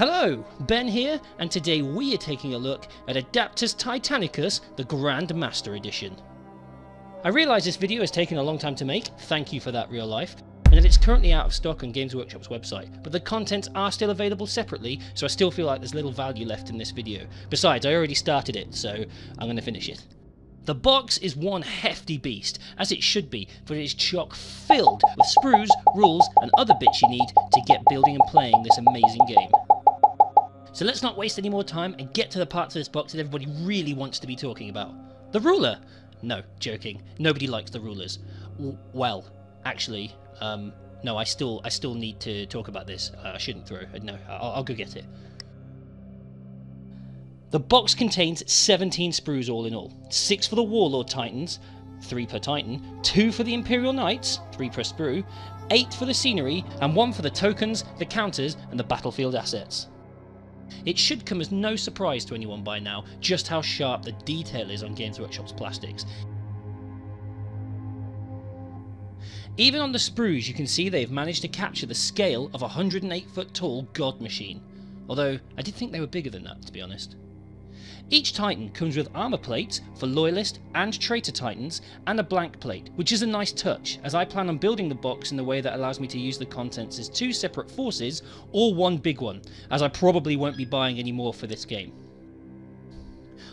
Hello, Ben here, and today we are taking a look at Adeptus Titanicus, the Grand Master Edition. I realise this video has taken a long time to make, thank you for that real life, and that it's currently out of stock on Games Workshop's website, but the contents are still available separately, so I still feel like there's little value left in this video. Besides, I already started it, so I'm going to finish it. The box is one hefty beast, as it should be, for it is chock filled with sprues, rules, and other bits you need to get building and playing this amazing game. So let's not waste any more time and get to the parts of this box that everybody really wants to be talking about. The ruler! No, joking. Nobody likes the rulers. W well, actually, um, no, I still, I still need to talk about this. Uh, I shouldn't throw. No, I'll, I'll go get it. The box contains 17 sprues all in all. 6 for the Warlord Titans, 3 per Titan, 2 for the Imperial Knights, 3 per sprue, 8 for the scenery, and 1 for the tokens, the counters, and the battlefield assets. It should come as no surprise to anyone by now just how sharp the detail is on Games Workshop's plastics. Even on the sprues you can see they've managed to capture the scale of a 108 foot tall god machine, although I did think they were bigger than that to be honest. Each Titan comes with armour plates for Loyalist and Traitor Titans and a blank plate, which is a nice touch as I plan on building the box in a way that allows me to use the contents as two separate forces or one big one, as I probably won't be buying any more for this game.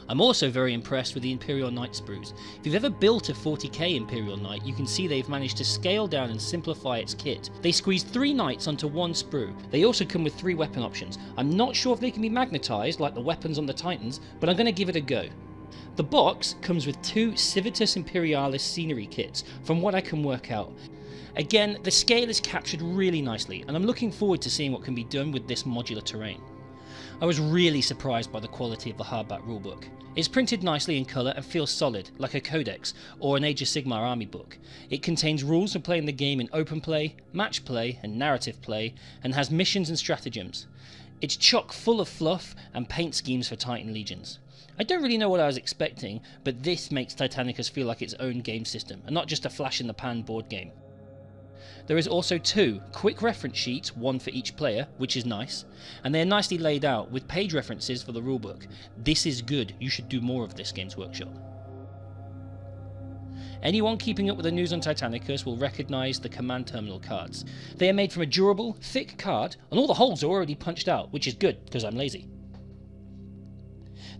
I'm also very impressed with the Imperial Knight sprues. If you've ever built a 40k Imperial Knight, you can see they've managed to scale down and simplify its kit. They squeeze three knights onto one sprue. They also come with three weapon options. I'm not sure if they can be magnetised like the weapons on the Titans, but I'm going to give it a go. The box comes with two Civitas Imperialis scenery kits, from what I can work out. Again, the scale is captured really nicely, and I'm looking forward to seeing what can be done with this modular terrain. I was really surprised by the quality of the hardback rulebook. It's printed nicely in colour and feels solid, like a codex or an Age of Sigmar army book. It contains rules for playing the game in open play, match play, and narrative play, and has missions and stratagems. It's chock full of fluff and paint schemes for Titan Legions. I don't really know what I was expecting, but this makes Titanicus feel like its own game system, and not just a flash in the pan board game. There is also two quick reference sheets, one for each player, which is nice, and they are nicely laid out with page references for the rulebook. This is good, you should do more of this Games Workshop. Anyone keeping up with the news on Titanicus will recognise the command terminal cards. They are made from a durable, thick card, and all the holes are already punched out, which is good, because I'm lazy.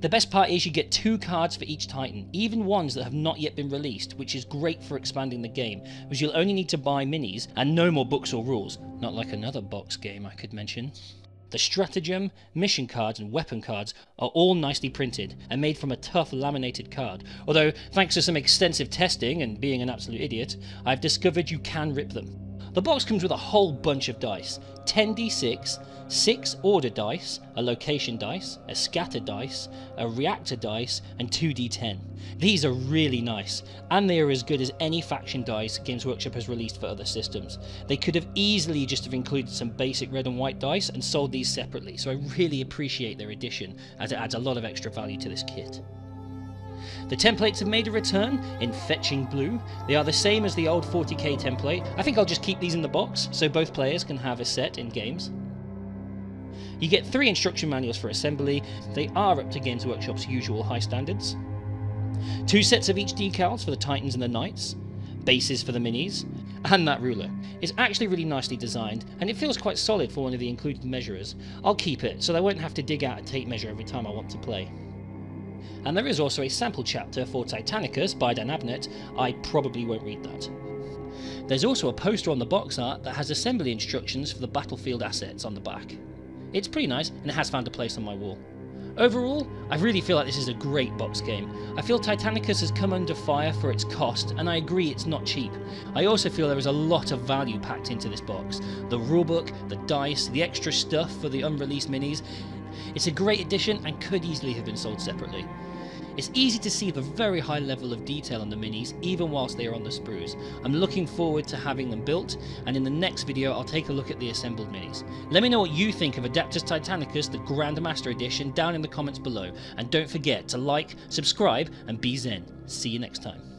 The best part is you get two cards for each Titan, even ones that have not yet been released, which is great for expanding the game, as you'll only need to buy minis and no more books or rules, not like another box game I could mention. The stratagem, mission cards, and weapon cards are all nicely printed and made from a tough laminated card, although, thanks to some extensive testing and being an absolute idiot, I've discovered you can rip them. The box comes with a whole bunch of dice 10d6, 6 order dice, a location dice, a scatter dice, a reactor dice, and 2d10. These are really nice, and they are as good as any faction dice Games Workshop has released for other systems. They could have easily just have included some basic red and white dice and sold these separately, so I really appreciate their addition as it adds a lot of extra value to this kit. The templates have made a return in Fetching Blue. They are the same as the old 40k template. I think I'll just keep these in the box so both players can have a set in games. You get three instruction manuals for assembly. They are up to Games Workshop's usual high standards. Two sets of each decals for the Titans and the Knights. Bases for the minis. And that ruler. It's actually really nicely designed, and it feels quite solid for one of the included measurers. I'll keep it, so I won't have to dig out a tape measure every time I want to play. And there is also a sample chapter for Titanicus by Dan Abnett. I probably won't read that. There's also a poster on the box art that has assembly instructions for the battlefield assets on the back. It's pretty nice and it has found a place on my wall. Overall, I really feel like this is a great box game. I feel Titanicus has come under fire for its cost, and I agree it's not cheap. I also feel there is a lot of value packed into this box. The rulebook, the dice, the extra stuff for the unreleased minis. It's a great addition and could easily have been sold separately. It's easy to see the very high level of detail on the minis even whilst they are on the sprues. I'm looking forward to having them built and in the next video I'll take a look at the assembled minis. Let me know what you think of Adeptus Titanicus the Grandmaster Edition down in the comments below and don't forget to like, subscribe and be zen. See you next time.